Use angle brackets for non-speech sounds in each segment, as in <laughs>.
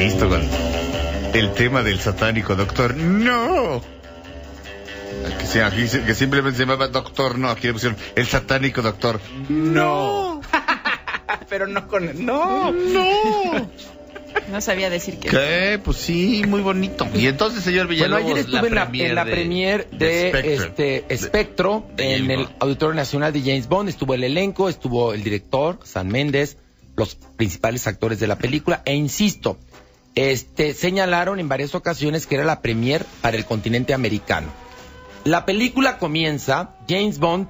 listo con el tema del satánico doctor. ¡No! Que, sea, que simplemente se llamaba doctor, no, aquí le pusieron el satánico doctor. ¡No! <laughs> Pero no con... ¡No! ¡No! No sabía decir que. ¿Qué? Pues sí, muy bonito. Y entonces, señor Bueno, Villalobos, ayer estuve en la, en la de- premier de, Spectre. este de en el. Auditorio Nacional de James Bond. Estuvo el elenco, estuvo el director, San Méndez, los principales actores de la película. E insisto, este señalaron en varias ocasiones que era la premier para el continente americano. La película comienza, James Bond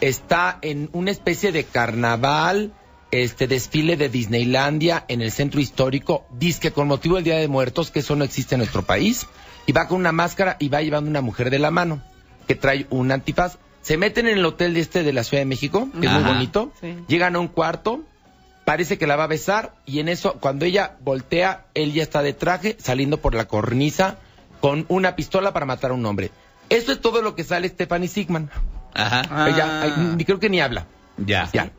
está en una especie de carnaval, este desfile de Disneylandia en el centro histórico, disque con motivo del Día de Muertos, que eso no existe en nuestro país, y va con una máscara y va llevando una mujer de la mano, que trae un antifaz. Se meten en el hotel de este de la Ciudad de México, que es muy bonito, Sí. llegan a un cuarto, parece que la va a besar, y en eso, cuando ella voltea, él ya está de traje, saliendo por la cornisa, con una pistola para matar a un hombre. Eso es todo lo que sale Stephanie Sigman. Ajá. Ah. Ella, creo que ni habla. Ya. Ya.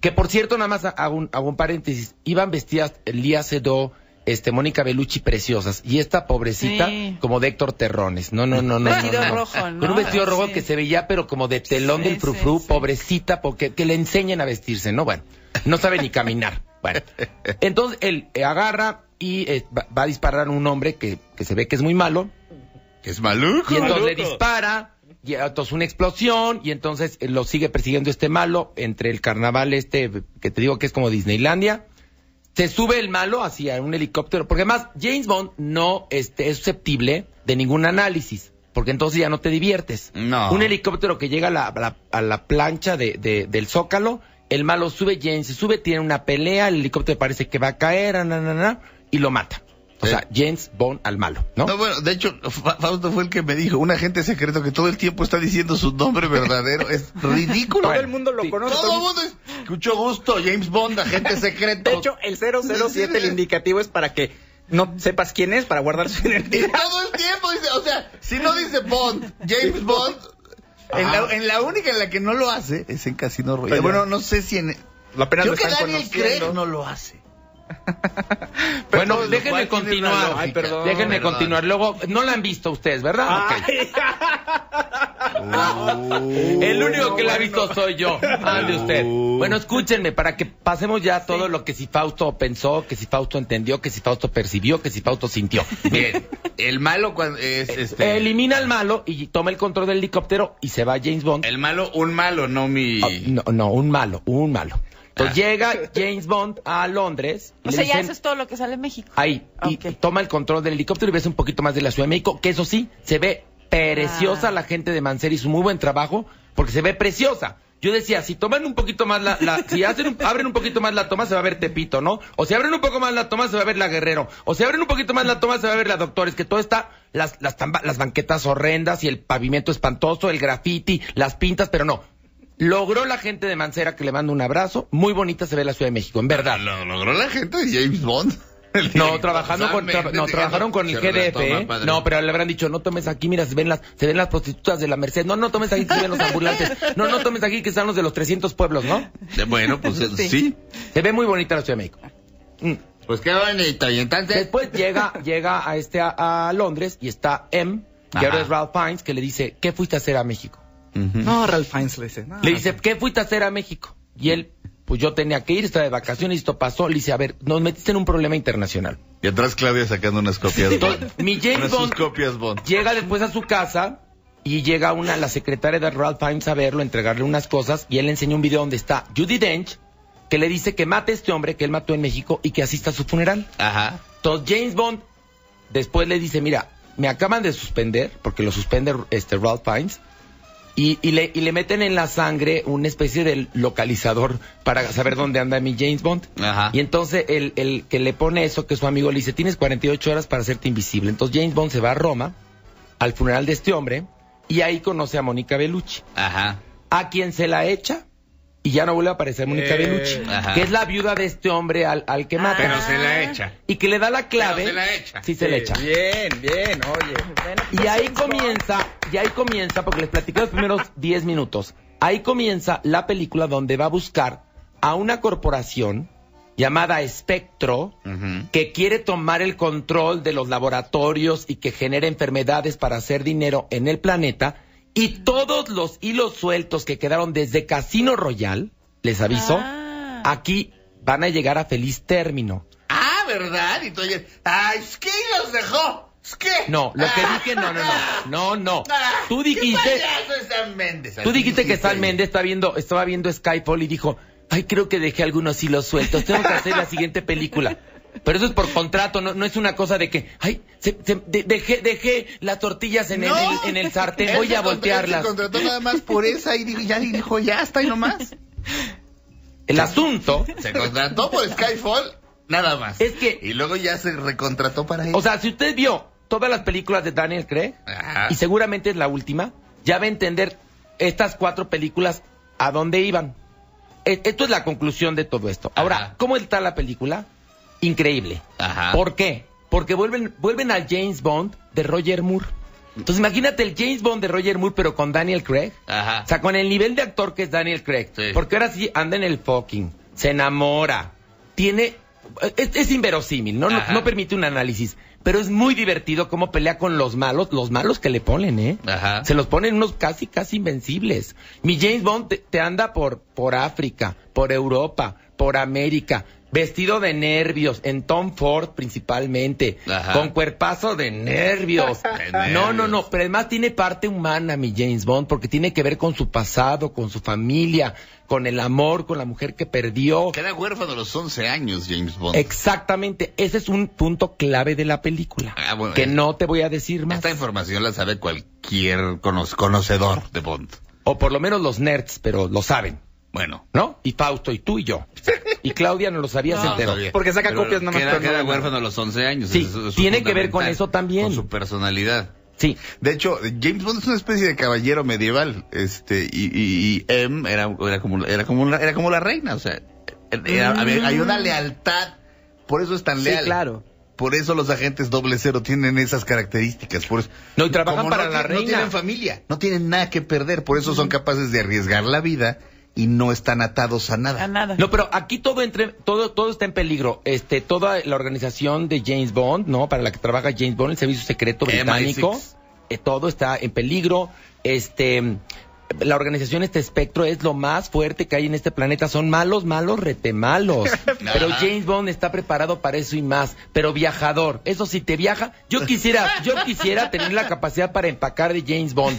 Que por cierto, nada más hago un, hago un paréntesis. Iban vestidas Lía Sedó, este, Mónica Bellucci preciosas. Y esta pobrecita, Sí. como de Héctor Terrones. No, no, no, no. Vestido no, no. rojo, ¿no? Con un vestido rojo Sí. que se veía, pero como de telón Sí, del frufru, sí, sí. pobrecita, porque que le enseñen a vestirse, ¿no? Bueno, no sabe ni caminar. Bueno, entonces él eh, agarra y eh, va, va a disparar a un hombre que, que se ve que es muy malo. Que es maluco. Y entonces le dispara, y entonces una explosión, y entonces eh, lo sigue persiguiendo este malo entre el carnaval este, que te digo que es como Disneylandia. Se sube el malo hacia un helicóptero, porque además James Bond no este, es susceptible de ningún análisis, porque entonces ya no te diviertes. No. Un helicóptero que llega a la, a la- a la plancha de, de- del zócalo, el malo sube, James se sube, tiene una pelea, el helicóptero parece que va a caer, na, na, na, na, y lo mata. O sea, James Bond al malo, ¿no? No, bueno, de hecho, Fa- Fausto fue el que me dijo, un agente secreto que todo el tiempo está diciendo su nombre verdadero. Es <laughs> ridículo. Todo el mundo lo sí. conoce. Todo el mundo es, mucho gusto, James Bond, agente secreto. <laughs> De hecho, el 007, el indicativo es para que no sepas quién es, para guardar su y identidad. todo el tiempo dice, o sea, si no dice Bond, James Bond, en la, en la única en la que no lo hace es en Casino Royale. Bueno, no sé si en... Lo apenas Creo que Daniel. Craig no lo hace. <laughs> Bueno, déjenme continuar. Ay, perdón. Déjenme Perdón. continuar. Luego, no la han visto ustedes, ¿verdad? Uh, <laughs> El único que la ha bueno. visto soy yo. Ande usted. Bueno, escúchenme, para que pasemos ya todo lo que si Fausto pensó, que si Fausto entendió, que si Fausto percibió, que si Fausto sintió. <laughs> Bien, el malo cuando es este... Elimina al malo y toma el control del helicóptero y se va James Bond. El malo, un malo, no mi... Ah, no, no, un malo, un malo. Entonces Ah. llega James Bond a Londres. y O le sea, ya eso es todo lo que sale en México. Ahí, y toma el control del helicóptero y ves un poquito más de la Ciudad de México, que eso sí, se ve preciosa Ah. la gente de Mancera hizo un muy buen trabajo, porque se ve preciosa. Yo decía, si toman un poquito más la, la- si hacen un- abren un poquito más la toma, se va a ver Tepito, ¿no? O si abren un poco más la toma, se va a ver la Guerrero. O si abren un poquito más la toma, se va a ver la Doctores, que todo está, las, las, tamba- las banquetas horrendas y el pavimento espantoso, el graffiti, las pintas, pero no. Logró la gente de Mancera que le mando un abrazo. Muy bonita se ve la Ciudad de México, en verdad. Lo logró la gente de James Bond. <laughs> No, trabajando con, tra- no, trabajaron con el "Cierra la GDF, ¿eh? padre". No, pero le habrán dicho, no tomes aquí, mira, se ven las, se ven las prostitutas de la Merced. No, no tomes aquí, que se ven los ambulantes. No, no tomes aquí, que están los de los 300 pueblos, ¿no? Eh, Bueno, pues eh, Sí. sí. Se ve muy bonita la Ciudad de México. Mm. Pues qué bonito. Y entonces... Después llega, llega a este, a, a Londres y está M, que ahora es Ralph Fiennes, que le dice, ¿qué fuiste a hacer a México? No, Ralph Fiennes le dice. no. Le dice, ¿qué fuiste a hacer a México? Y él, pues yo tenía que ir, estaba de vacaciones y esto pasó. Le dice, a ver, nos metiste en un problema internacional. Y atrás Claudia sacando unas copias Entonces, Bond. mi James Bond copias Bond. llega después a su casa y llega una, la secretaria de Ralph Fiennes a verlo, a entregarle unas cosas y él le enseña un video donde está Judy Dench, que le dice que mate a este hombre que él mató en México y que asista a su funeral. Ajá. Entonces James Bond después le dice, mira, me acaban de suspender, porque lo suspende este Ralph Fiennes, y, y le, y le meten en la sangre una especie de localizador para saber dónde anda mi James Bond. Ajá. Y entonces el, el que le pone eso, que es su amigo, le dice, tienes 48 horas para hacerte invisible. Entonces James Bond se va a Roma, al funeral de este hombre, y ahí conoce a Mónica Bellucci, Ajá. a quien se la echa, y ya no vuelve a aparecer Mónica Eh, Bellucci, ajá. que es la viuda de este hombre al, al que mata. Pero se la echa. Y que le da la clave. Pero se la echa. Sí, se la echa. Bien, bien, oye. Bueno, Y pues, ahí comienza, y ahí comienza, porque les platiqué los primeros <laughs> 10 minutos. Ahí comienza la película donde va a buscar a una corporación llamada Espectro, que quiere tomar el control de los laboratorios y que genera enfermedades para hacer dinero en el planeta. Y todos los hilos sueltos que quedaron desde Casino Royal, les aviso, Ah. aquí van a llegar a feliz término. Ah, ¿verdad? Y tú oyes, ay, es que los dejó. Es que. No, lo que dije, no, no, no, no, no. Ah, Tú qué dijiste, payaso es Sam Méndez. tú dijiste que Sam Méndez está viendo, estaba viendo Skyfall y dijo, ay, creo que dejé algunos hilos sueltos, tengo que hacer la siguiente película. Pero eso es por contrato, no, no es una cosa de que, ay, se- se- de- dejé, dejé las tortillas en, el, en el sartén, voy a voltearlas. Se contrató nada más por esa y dijo, ya dijo, ya está y nomás. El asunto, Se contrató por Skyfall, nada más. Es que- Y luego ya se recontrató para él. o sea, si usted vio todas las películas de Daniel Craig, Ajá. y seguramente es la última, ya va a entender estas cuatro películas a dónde iban. E- Esto es la conclusión de todo esto. Ahora, Ajá. ¿cómo está la película? Increíble. Ajá. ¿Por qué? Porque vuelven, vuelven al James Bond de Roger Moore. Entonces imagínate el James Bond de Roger Moore, pero con Daniel Craig. Ajá. O sea, con el nivel de actor que es Daniel Craig. Sí. Porque ahora sí anda en el fucking, se enamora, tiene... Es, es inverosímil, ¿no? No, no permite un análisis. Pero es muy divertido cómo pelea con los malos, los malos que le ponen, ¿eh? Ajá. Se los ponen unos casi, casi invencibles. Mi James Bond te, te anda por, por África, por Europa, por América, vestido de nervios, en Tom Ford principalmente, Ajá. con cuerpazo de nervios. <laughs> De No, no, no, pero además tiene parte humana mi James Bond, porque tiene que ver con su pasado, con su familia, con el amor, con la mujer que perdió. Queda huérfano a los 11 años, James Bond. Exactamente, ese es un punto clave de la película, Ah, bueno, que eh, no te voy a decir más. Esta información la sabe cualquier cono- conocedor de Bond. O por lo menos los nerds, pero lo saben. Bueno. ¿No? Y Fausto, y tú y yo. Y Claudia no lo sabía, se No, sabía. Porque saca Pero copias nomás, Queda, queda nada. huérfano a los 11 años. Sí, es tiene que ver con eso también. Con su personalidad. Sí. De hecho, James Bond es una especie de caballero medieval, este, y, y, y M era, era como, era como la, era como la reina, o sea, era- había- hay una lealtad, por eso es tan Sí, leal. claro. Por eso los agentes doble cero tienen esas características, por eso. No, y trabajan para no la tienen- reina. No tienen familia, no tienen nada que perder, por eso son capaces de arriesgar la vida y no están atados a nada. A nada. No, pero aquí todo entre, todo, todo está en peligro. Este, toda la organización de James Bond, ¿no? Para la que trabaja James Bond, el servicio secreto británico, MI6. eh, todo está en peligro. Este, la organización este espectro es lo más fuerte que hay en este planeta. Son malos, malos, retemalos. <laughs> pero. James Bond está preparado para eso y más. Pero viajador. Eso sí te viaja. Yo quisiera, yo quisiera tener la capacidad para empacar de James Bond.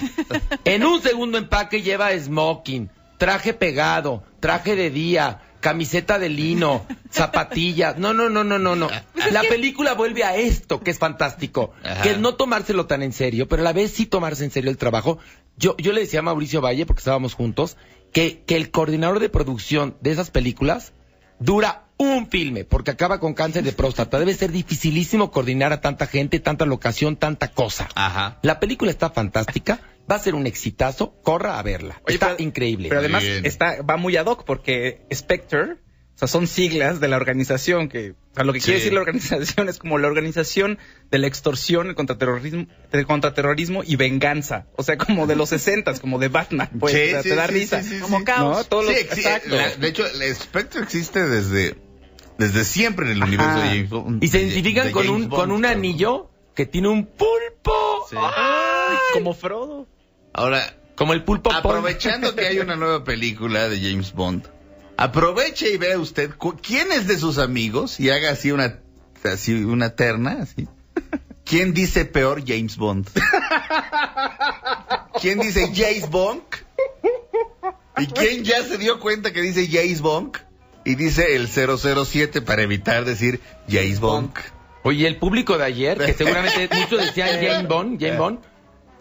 En un segundo empaque lleva smoking, traje pegado, traje de día, camiseta de lino, <laughs> zapatillas. No, no, no, no, no, no. La película vuelve a esto que es fantástico, Ajá. que es no tomárselo tan en serio, pero a la vez sí tomarse en serio el trabajo. Yo, yo le decía a Mauricio Valle, porque estábamos juntos, que, que el coordinador de producción de esas películas dura un filme, porque acaba con cáncer de próstata. Debe ser dificilísimo coordinar a tanta gente, tanta locación, tanta cosa. Ajá. La película está fantástica, va a ser un exitazo, corra a verla. Oye, está pero- increíble. Pero además Bien. está, va muy ad hoc porque Spectre, o sea, son siglas de la organización que, o sea, lo que quiere Sí. decir la organización es como la organización de la extorsión, el contraterrorismo, el contraterrorismo y venganza. O sea, como de los sesentas, como de Batman, pues, Sí, o sea, sí, te da sí, risa. sí, sí, Como sí. caos. ¿No? Todos Sí, los, exacto. la- de hecho, el espectro existe desde, desde siempre en el Ajá. universo de James Bond. y se de- identifican de con un, Bond, con un claro. anillo que tiene un pulpo. Sí. Ay, como Frodo. Ahora, Como el pulpo aprovechando que hay una nueva película de James Bond, aproveche y vea usted quién es de sus amigos y haga así una, así una terna, así. ¿Quién dice peor James Bond? ¿Quién dice James Bond? ¿Y quién ya se dio cuenta que dice James Bond? Y dice el 007 para evitar decir James Bond. Oye, el público de ayer, que seguramente <laughs> muchos decían Jane Bond, Jane Bond,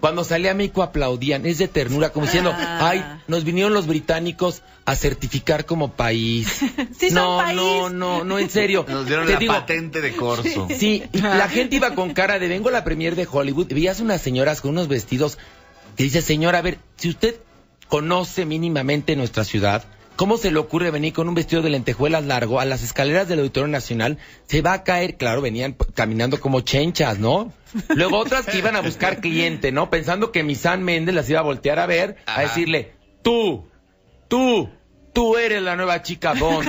cuando salía México aplaudían, es de ternura, como diciendo, Ah. ay, nos vinieron los británicos a certificar como país. <laughs> Sí, son no, país. no, no, no, en serio. Nos dieron Te la digo, patente de corso. <laughs> Sí, y la gente iba con cara de vengo a la premier de Hollywood, y veías unas señoras con unos vestidos que dice, señora, a ver, si usted conoce mínimamente nuestra ciudad, ¿cómo se le ocurre venir con un vestido de lentejuelas largo a las escaleras del Auditorio Nacional? Se va a caer, claro, venían caminando como chenchas, ¿no? Luego otras que iban a buscar cliente, ¿no? Pensando que mi San Méndez las iba a voltear a ver, a decirle, tú, tú, tú eres la nueva chica Bond.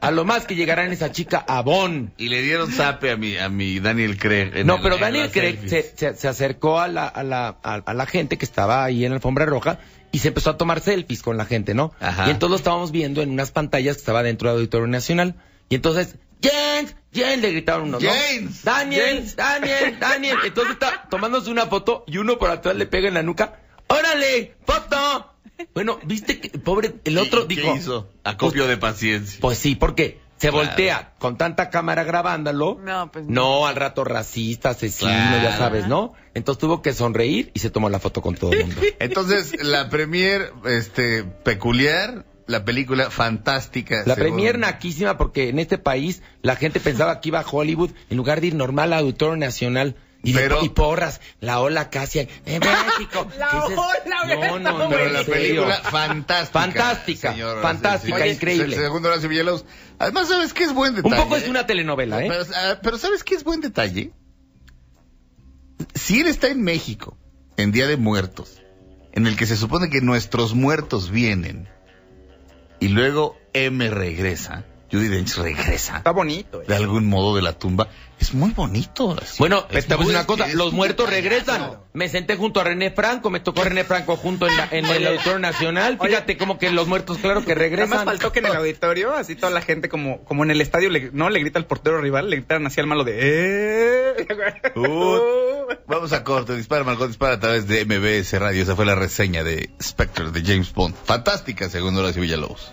A lo más que llegará en esa chica a Bond. Y le dieron zape a mi, a mi Daniel Craig. No, el- pero Daniel Craig se- se acercó a la, a, la, a, a la gente que estaba ahí en la alfombra roja y se empezó a tomar selfies con la gente, ¿no? Ajá. Y entonces lo estábamos viendo en unas pantallas que estaba dentro del Auditorio Nacional. Y entonces, James, James, le gritaron unos, ¿no? James. Daniel, Daniel, Daniel. Entonces está tomándose una foto y uno por atrás le pega en la nuca. ¡Órale! ¡Foto! Bueno, viste que pobre, el otro ¿Qué dijo. hizo? Acopio de paciencia. Pues sí, porque se Claro. voltea con tanta cámara grabándolo. No, pues no. No, al rato racista, asesino, Claro. ya sabes, ¿no? Entonces tuvo que sonreír y se tomó la foto con todo el mundo. <laughs> Entonces, la premier este, peculiar, la película fantástica. La según- premier naquísima porque en este país la gente pensaba que iba a Hollywood en lugar de ir normal a Auditorio Nacional. Y, de- Pero- y porras, la ola casi <laughs> en México. La ola, No, no, no, Pero en la película fantástica. Fantástica, señor fantástica, increíble. se- Segundo Horacio Villalobos. Además, ¿sabes qué es buen Un detalle? poco es una telenovela, ¿eh? Pero, ah, pero ¿sabes qué es buen detalle? Si él está en México, en Día de Muertos, en el que se supone que nuestros muertos vienen, y luego M regresa, Judy Dench regresa, Está bonito. eh. de algún modo de la tumba, es muy bonito. Bueno, Es te voy a decir muy- una cosa, es los muertos regresan. Me senté junto a René Franco, me tocó René Franco junto en, la- en el Auditorio Nacional. Oye. Fíjate como que los muertos, claro que Nada más regresan. faltó que en el auditorio, así toda la gente como, como en el estadio, le, no le grita al portero rival, le gritaron así al malo de ¡Eh! Uh, Vamos a corte, dispara Margot, dispara a través de MBS Radio. Esa fue la reseña de Spectre de James Bond. Fantástica, según Horacio Villalobos.